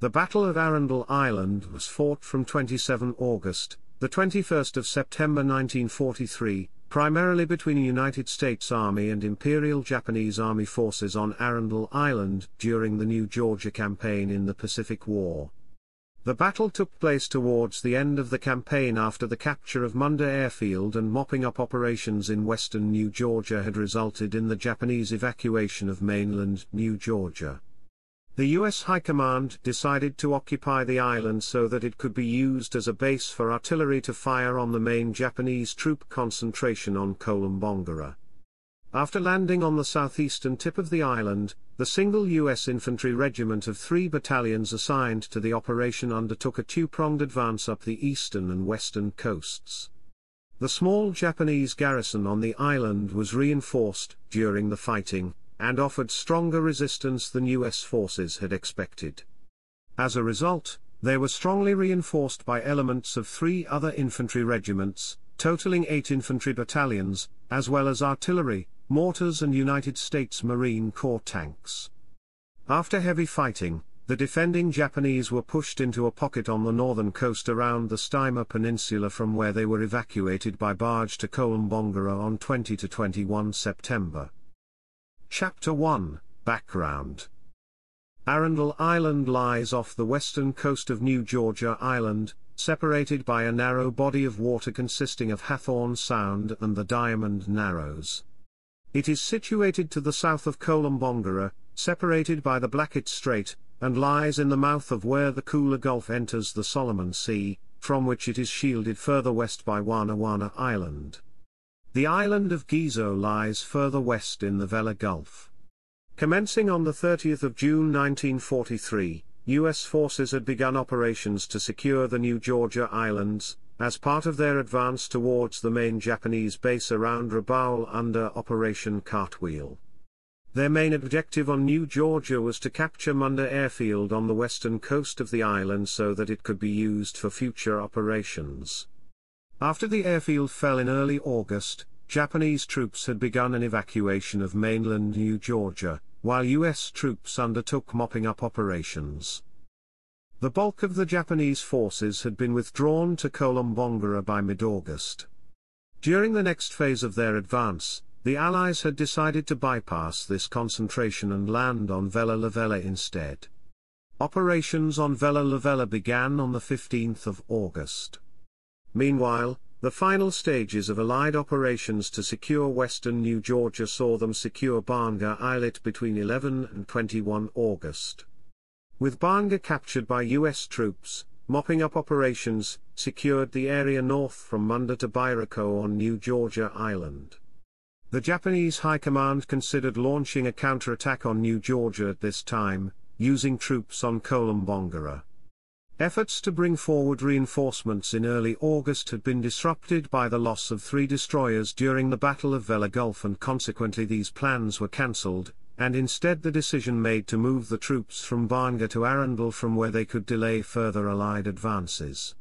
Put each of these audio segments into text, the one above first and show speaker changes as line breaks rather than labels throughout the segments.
The Battle of Arundel Island was fought from 27 August, the 21st of September 1943, primarily between United States Army and Imperial Japanese Army forces on Arundel Island during the New Georgia Campaign in the Pacific War. The battle took place towards the end of the campaign after the capture of Munda Airfield and mopping up operations in western New Georgia had resulted in the Japanese evacuation of mainland New Georgia. The U.S. High Command decided to occupy the island so that it could be used as a base for artillery to fire on the main Japanese troop concentration on Kolombangara. After landing on the southeastern tip of the island, the single U.S. infantry regiment of three battalions assigned to the operation undertook a two-pronged advance up the eastern and western coasts. The small Japanese garrison on the island was reinforced during the fighting, and offered stronger resistance than US forces had expected. As a result, they were strongly reinforced by elements of three other infantry regiments, totaling eight infantry battalions, as well as artillery, mortars and United States Marine Corps tanks. After heavy fighting, the defending Japanese were pushed into a pocket on the northern coast around the Stima Peninsula from where they were evacuated by barge to Kolombangara on 20 to 21 September. Chapter 1 Background Arundel Island lies off the western coast of New Georgia Island, separated by a narrow body of water consisting of Hathorn Sound and the Diamond Narrows. It is situated to the south of Kolombangara, separated by the Blackett Strait, and lies in the mouth of where the Kula Gulf enters the Solomon Sea, from which it is shielded further west by Wana Wana Island. The island of Gizo lies further west in the Vella Gulf. Commencing on the 30th of June 1943, U.S. forces had begun operations to secure the New Georgia Islands, as part of their advance towards the main Japanese base around Rabaul under Operation Cartwheel. Their main objective on New Georgia was to capture Munda Airfield on the western coast of the island so that it could be used for future operations. After the airfield fell in early August, Japanese troops had begun an evacuation of mainland New Georgia, while U.S. troops undertook mopping up operations. The bulk of the Japanese forces had been withdrawn to Kolombangara by mid-August. During the next phase of their advance, the Allies had decided to bypass this concentration and land on Vella Lavella instead. Operations on Vella Lavella began on the 15th of August. Meanwhile, the final stages of Allied operations to secure western New Georgia saw them secure Baanga Islet between 11 and 21 August. With Baanga captured by U.S. troops, mopping up operations, secured the area north from Munda to Bairoko on New Georgia Island. The Japanese High Command considered launching a counterattack on New Georgia at this time, using troops on Kolombangara. Efforts to bring forward reinforcements in early August had been disrupted by the loss of three destroyers during the Battle of Vella Gulf and consequently these plans were cancelled, and instead the decision made to move the troops from Baanga to Arundel from where they could delay further Allied advances.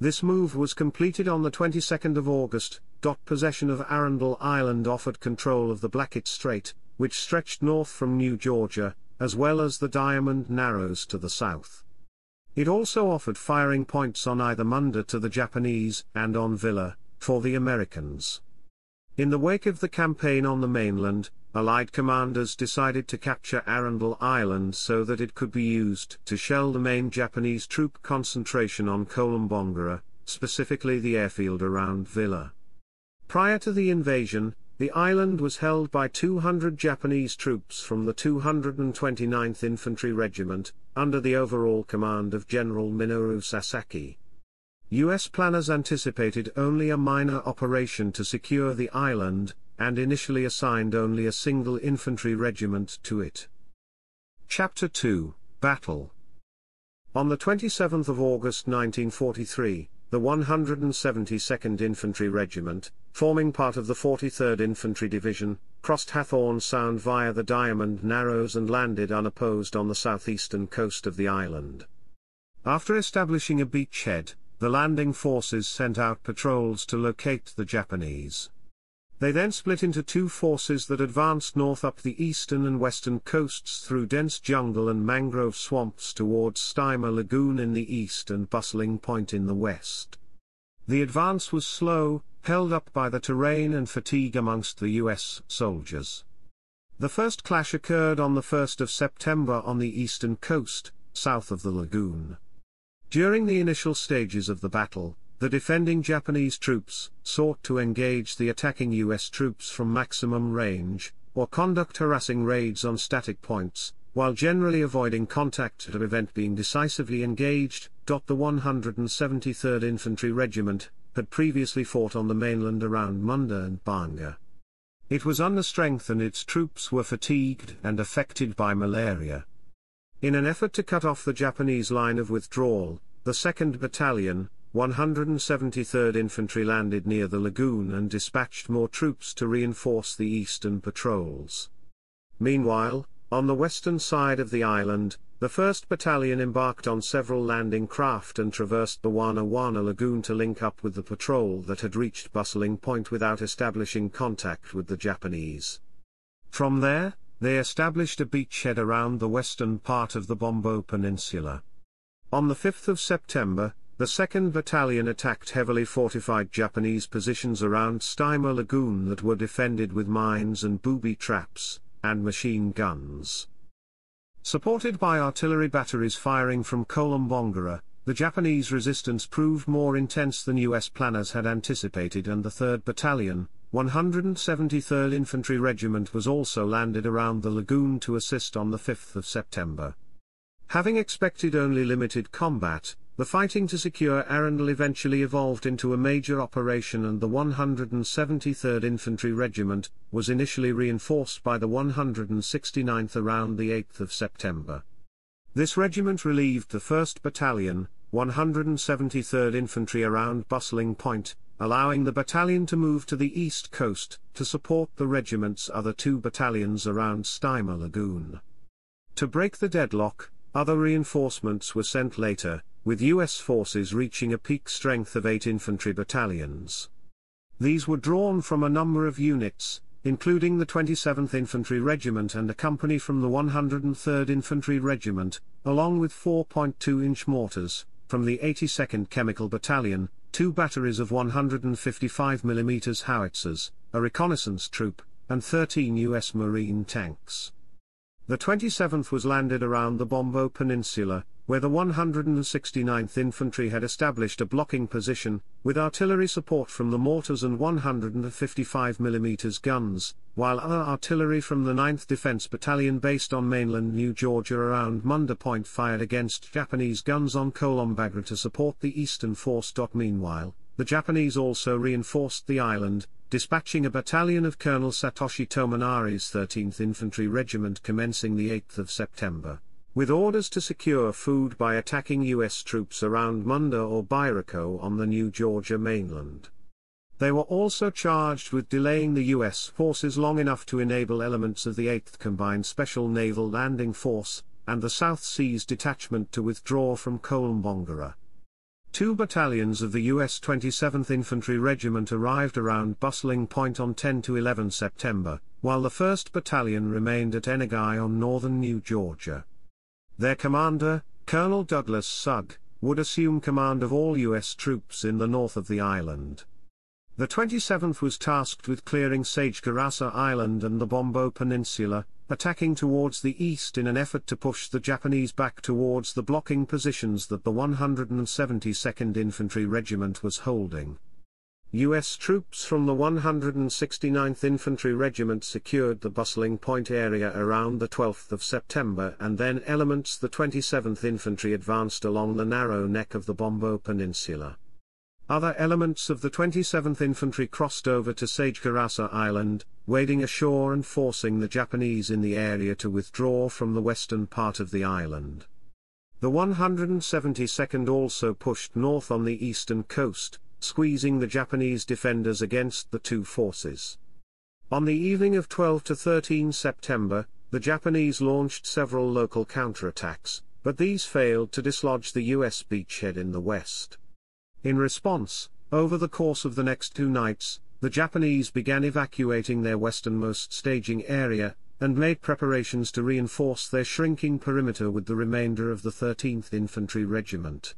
This move was completed on the 22nd of August. Possession of Arundel Island offered control of the Blackett Strait, which stretched north from New Georgia, as well as the Diamond Narrows to the south. It also offered firing points on either Munda to the Japanese and on Vila, for the Americans. In the wake of the campaign on the mainland, Allied commanders decided to capture Arundel Island so that it could be used to shell the main Japanese troop concentration on Kolombangara, specifically the airfield around Vila. Prior to the invasion, the island was held by 200 Japanese troops from the 229th Infantry Regiment, under the overall command of General Minoru Sasaki. U.S. planners anticipated only a minor operation to secure the island, and initially assigned only a single infantry regiment to it. Chapter 2 Battle On the 27th of August 1943, the 172nd Infantry Regiment, forming part of the 43rd Infantry Division, crossed Hathorn Sound via the Diamond Narrows and landed unopposed on the southeastern coast of the island. After establishing a beachhead, the landing forces sent out patrols to locate the Japanese. They then split into two forces that advanced north up the eastern and western coasts through dense jungle and mangrove swamps towards Stima Lagoon in the east and Bustling Point in the west. The advance was slow, held up by the terrain and fatigue amongst the US soldiers. The first clash occurred on the 1st of September on the eastern coast, south of the lagoon. During the initial stages of the battle, the defending Japanese troops sought to engage the attacking US troops from maximum range, or conduct harassing raids on static points, while generally avoiding contact to prevent being decisively engaged. The 173rd Infantry Regiment had previously fought on the mainland around Munda and Baanga. It was under strength and its troops were fatigued and affected by malaria. In an effort to cut off the Japanese line of withdrawal, the 2nd Battalion, 173rd Infantry landed near the lagoon and dispatched more troops to reinforce the eastern patrols. Meanwhile, on the western side of the island, the 1st Battalion embarked on several landing craft and traversed the Wana Wana Lagoon to link up with the patrol that had reached Bustling Point without establishing contact with the Japanese. From there, they established a beachhead around the western part of the Bombo Peninsula. On the 5th of September, the 2nd Battalion attacked heavily fortified Japanese positions around Stima Lagoon that were defended with mines and booby traps, and machine guns. Supported by artillery batteries firing from Kolombangara, the Japanese resistance proved more intense than US planners had anticipated and the 3rd Battalion, 173rd Infantry Regiment was also landed around the lagoon to assist on the 5th of September. Having expected only limited combat, the fighting to secure Arundel eventually evolved into a major operation and the 173rd Infantry Regiment was initially reinforced by the 169th around the 8th of September. This regiment relieved the 1st Battalion, 173rd Infantry around Bustling Point, allowing the battalion to move to the east coast to support the regiment's other two battalions around Stima Lagoon. To break the deadlock, other reinforcements were sent later, with US forces reaching a peak strength of eight infantry battalions. These were drawn from a number of units, including the 27th Infantry Regiment and a company from the 103rd Infantry Regiment, along with 4.2-inch mortars, from the 82nd Chemical Battalion, two batteries of 155 mm howitzers, a reconnaissance troop, and 13 U.S. Marine tanks. The 27th was landed around the Bombo Peninsula, where the 169th Infantry had established a blocking position, with artillery support from the mortars and 155 mm guns, while other artillery from the 9th Defense Battalion based on mainland New Georgia around Munda Point fired against Japanese guns on Kolombangara to support the eastern force. Meanwhile, the Japanese also reinforced the island, dispatching a battalion of Colonel Satoshi Tomonari's 13th Infantry Regiment commencing the 8th of September with orders to secure food by attacking U.S. troops around Munda or Bairoko on the New Georgia mainland. They were also charged with delaying the U.S. forces long enough to enable elements of the 8th Combined Special Naval Landing Force, and the South Seas Detachment to withdraw from Kolombangara. Two battalions of the U.S. 27th Infantry Regiment arrived around Bustling Point on 10 to 11 September, while the 1st Battalion remained at Enogai on northern New Georgia. Their commander, Colonel Douglas Sugg, would assume command of all U.S. troops in the north of the island. The 27th was tasked with clearing Sagekarasa Island and the Bombo Peninsula, attacking towards the east in an effort to push the Japanese back towards the blocking positions that the 172nd Infantry Regiment was holding. U.S. troops from the 169th Infantry Regiment secured the bustling point area around the 12th of September and then elements the 27th Infantry advanced along the narrow neck of the Bombo Peninsula. Other elements of the 27th Infantry crossed over to Sagekarasa Island, wading ashore and forcing the Japanese in the area to withdraw from the western part of the island. The 172nd also pushed north on the eastern coast, squeezing the Japanese defenders against the two forces. On the evening of 12 to 13 September, the Japanese launched several local counterattacks, but these failed to dislodge the US beachhead in the west. In response, over the course of the next two nights, the Japanese began evacuating their westernmost staging area, and made preparations to reinforce their shrinking perimeter with the remainder of the 13th Infantry Regiment.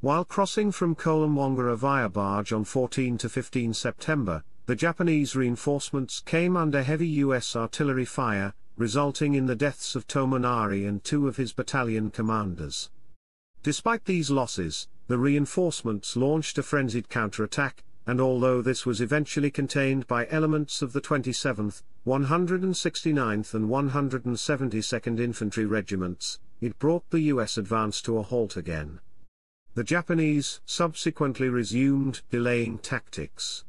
While crossing from Kolombangara via barge on 14 to 15 September, the Japanese reinforcements came under heavy U.S. artillery fire, resulting in the deaths of Tomonari and two of his battalion commanders. Despite these losses, the reinforcements launched a frenzied counterattack, and although this was eventually contained by elements of the 27th, 169th and 172nd Infantry Regiments, it brought the US advance to a halt again. The Japanese subsequently resumed delaying tactics.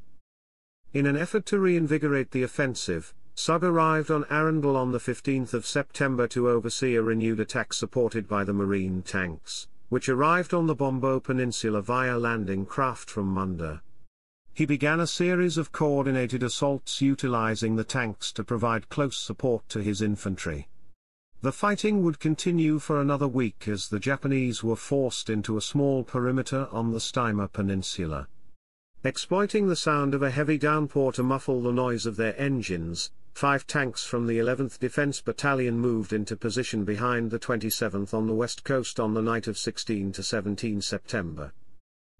In an effort to reinvigorate the offensive, Sugg arrived on Arundel on the 15th of September to oversee a renewed attack supported by the Marine tanks, which arrived on the Bombo Peninsula via landing craft from Munda. He began a series of coordinated assaults utilizing the tanks to provide close support to his infantry. The fighting would continue for another week as the Japanese were forced into a small perimeter on the Stima Peninsula. Exploiting the sound of a heavy downpour to muffle the noise of their engines, five tanks from the 11th Defense Battalion moved into position behind the 27th on the west coast on the night of 16 to 17 September.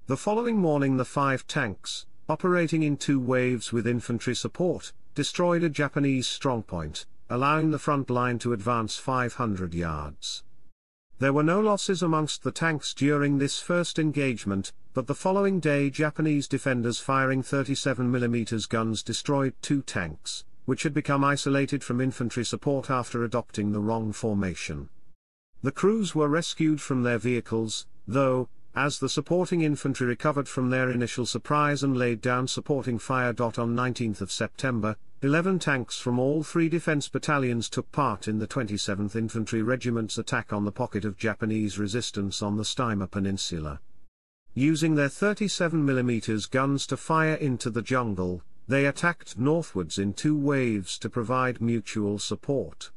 The following morning the five tanks, operating in two waves with infantry support, destroyed a Japanese strongpoint, allowing the front line to advance 500 yards. There were no losses amongst the tanks during this first engagement, but the following day Japanese defenders firing 37mm guns destroyed two tanks, which had become isolated from infantry support after adopting the wrong formation. The crews were rescued from their vehicles, though, as the supporting infantry recovered from their initial surprise and laid down supporting fire. On 19 September, 11 tanks from all three defense battalions took part in the 27th Infantry Regiment's attack on the pocket of Japanese resistance on the Stima Peninsula. Using their 37mm guns to fire into the jungle, they attacked northwards in two waves to provide mutual support.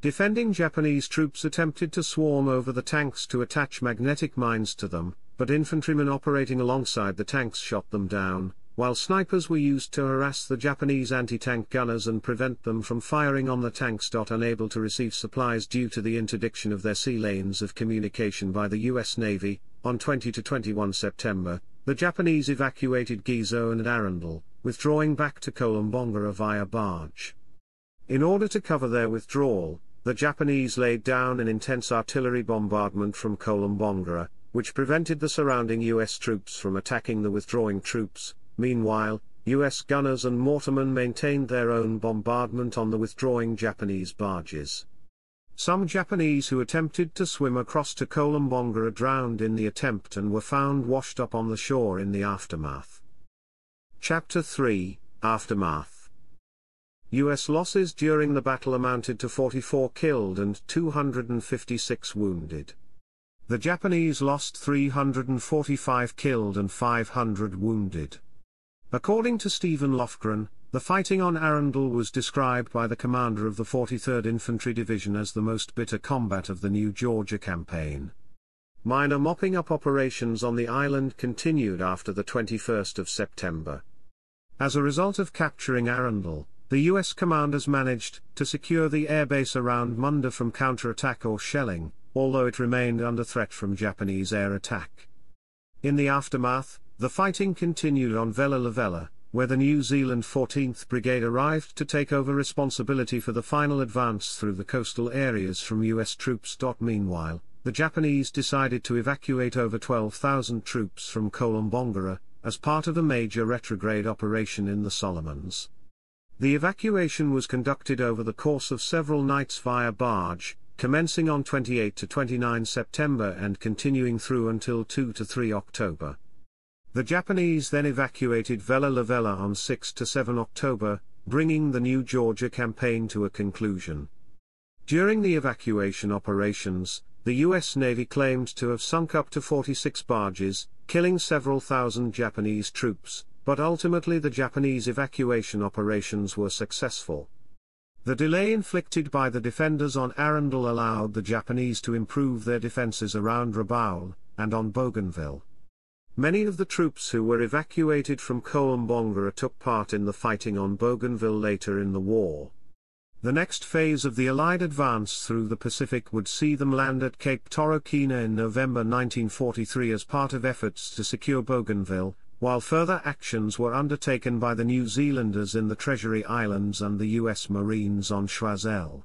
Defending Japanese troops attempted to swarm over the tanks to attach magnetic mines to them, but infantrymen operating alongside the tanks shot them down, while snipers were used to harass the Japanese anti-tank gunners and prevent them from firing on the tanks. Unable to receive supplies due to the interdiction of their sea lanes of communication by the US Navy, on 20 to 21 September, the Japanese evacuated Gizo and Arundel, withdrawing back to Kolombangara via barge. In order to cover their withdrawal, the Japanese laid down an intense artillery bombardment from Kolombangara, which prevented the surrounding US troops from attacking the withdrawing troops. Meanwhile, US gunners and mortarmen maintained their own bombardment on the withdrawing Japanese barges. Some Japanese who attempted to swim across to Kolombangara drowned in the attempt and were found washed up on the shore in the aftermath. Chapter 3 Aftermath U.S. losses during the battle amounted to 44 killed and 256 wounded. The Japanese lost 345 killed and 500 wounded. According to Stephen Lofgren, the fighting on Arundel was described by the commander of the 43rd Infantry Division as the most bitter combat of the new Georgia campaign. Minor mopping up operations on the island continued after the 21st of September. As a result of capturing Arundel, the US commanders managed to secure the airbase around Munda from counterattack or shelling, although it remained under threat from Japanese air attack. In the aftermath, the fighting continued on Vella Lavella, where the New Zealand 14th Brigade arrived to take over responsibility for the final advance through the coastal areas from US troops. Meanwhile, the Japanese decided to evacuate over 12,000 troops from Kolombangara, as part of a major retrograde operation in the Solomons. The evacuation was conducted over the course of several nights via barge, commencing on 28 to 29 September and continuing through until 2 to 3 October. The Japanese then evacuated Vella Lavella on 6 to 7 October, bringing the new Georgia campaign to a conclusion. During the evacuation operations, the U.S. Navy claimed to have sunk up to 46 barges, killing several thousand Japanese troops, but ultimately the Japanese evacuation operations were successful. The delay inflicted by the defenders on Arundel allowed the Japanese to improve their defenses around Rabaul, and on Bougainville. Many of the troops who were evacuated from Coimbra took part in the fighting on Bougainville later in the war. The next phase of the Allied advance through the Pacific would see them land at Cape Torokina in November 1943 as part of efforts to secure Bougainville, while further actions were undertaken by the New Zealanders in the Treasury Islands and the US Marines on Choiseul.